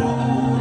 Senhor.